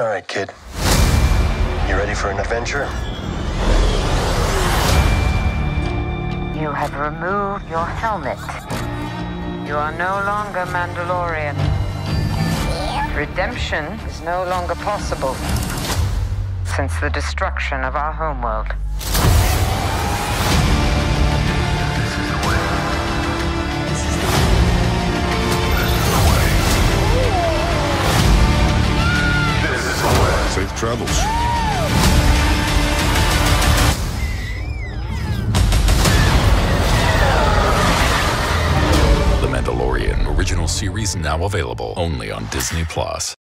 All right, kid. You ready for an adventure? You have removed your helmet. You are no longer Mandalorian. Redemption is no longer possible since the destruction of our homeworld. Travels. The Mandalorian original series now available only on Disney Plus.